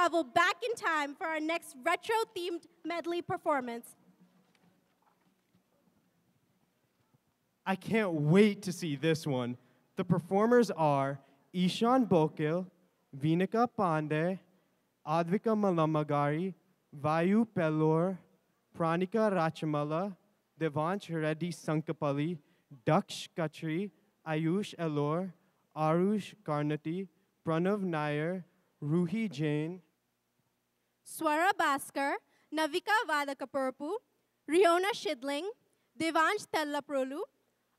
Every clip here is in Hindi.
travel back in time for our next retro themed medley performance. I can't wait to see this one. The performers are Ishan Bokil, Vinika Pandey, Advika Malamagari, Vayu Pellor, Pranika Rachamala, Devansh Reddy Sankapalli, Daksh Kachri, Ayush Elor, Arush Karnati, Pranav Nair, Ruhi Jain, Swara Baskar, Navika Vadakapurpu, Riona Shidling, Devansh Tellaprolu,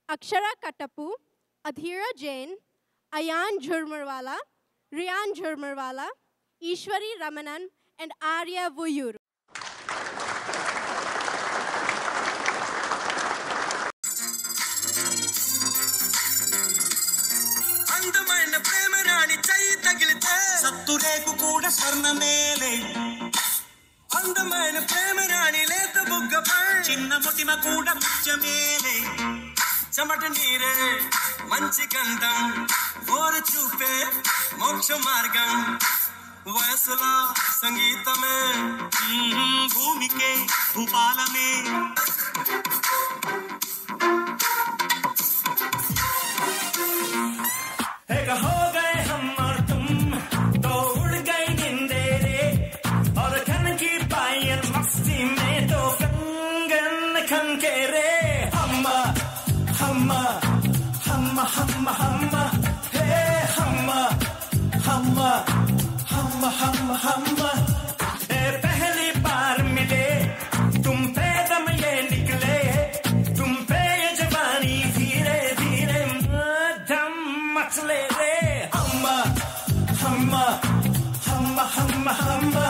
Akshara Katapu, Adhira Jain, Ayan Jhurmarwala, Riyan Jhurmarwala, Ishwari Ramanan, and Arya Vuyur. అందమైన ప్రేమ రాణి చెయ్యి తగిలితే సత్తురేకు కూడా స్వర్ణమేలే చిన్న ముటిమ కూడా ముత్యమేలే చెమట నీరే మంచి గంధం ఓరు చూపే మోక్ష మార్గం వయసులో సంగీతమే మ్మ్, భూమికే భూపాలమే खन के रे हम हम हम हम हम हे हम हम हम हम हम ए पहली बार मिले तुम पे दम ये निकले तुम पे ये जवानी धीरे धीरे मध्यम मचले रे हम हम हम हम हम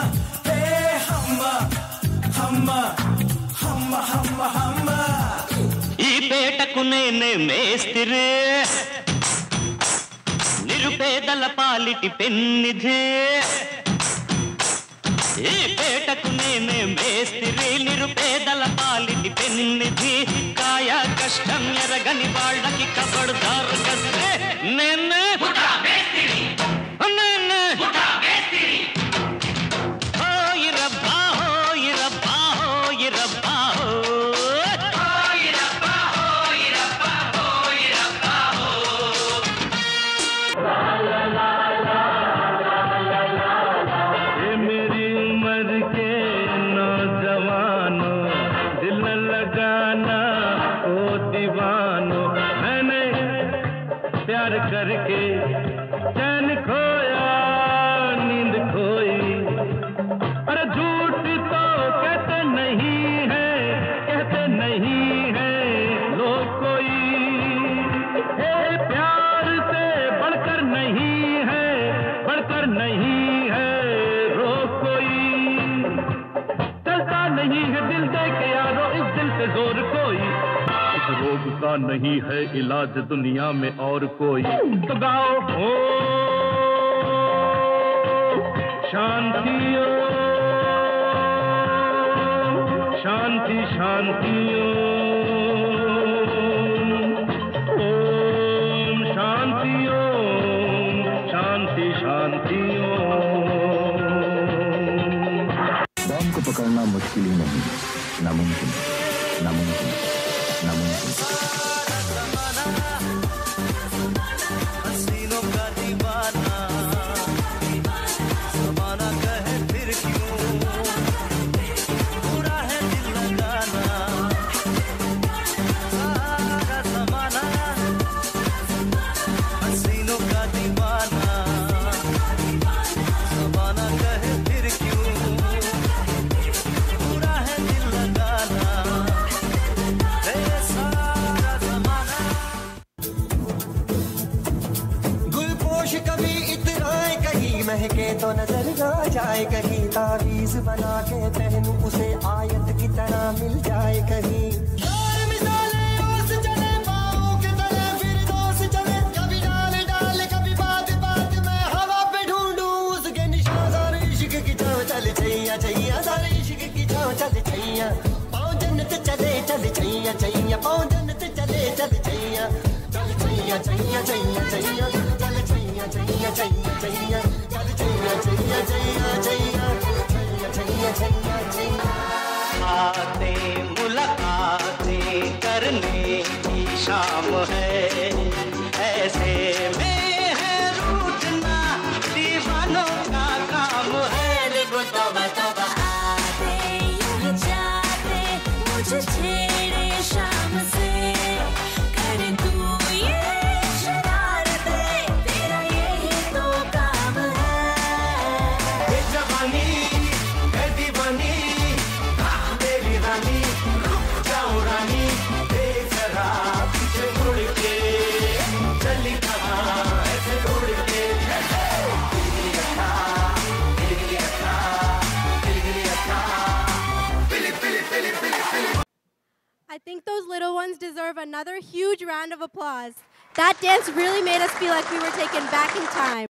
పేటకు నేనే మేస్తిరే. నిరుపేదల పాలిటి పెన్నిధే. ఈ పేటకు నేనే మేస్తిరి నిరుపేదల పాలిటి పెన్నిధి. కాయ కష్టం ఎరగని వాళ్ళకి కబడ్దారు కస్తే నేనే करके चैन खोया, नींद खोई। अरे झूठ तो कहते नहीं है, कहते नहीं है लोग कोई। ये प्यार से बढ़कर नहीं है, बढ़कर नहीं है रोक कोई। चलता नहीं है दिल दे के यारो, इस दिल से ज़ोर कोई। इस रोग का नहीं है इलाज दुनिया में और कोई। तो गाओ हो। शांति शांति शांति ओम शांति शांति को पकड़ना मुश्किल ही नहीं। नामुमकिन नामुमकिन। una muy. गुलपोश कभी इतराए कहीं महके तो नज़र ना जाए, कहीं तावीज बना के पहनूं उसे आयत की तरह मिल जाए, कहीं। चले चले चल छैया छैया सारे इश्क की छाँव चल छैया पाँव जन्नत चले, चल छैया छैया पाँव जन्नत चले, चल चल चल छैया चल Chaiyya Chaiyya Chaiyya Chaiyya Hesitating, shot myself. think those little ones deserve another huge round of applause. That dance really made us feel like we were taken back in time.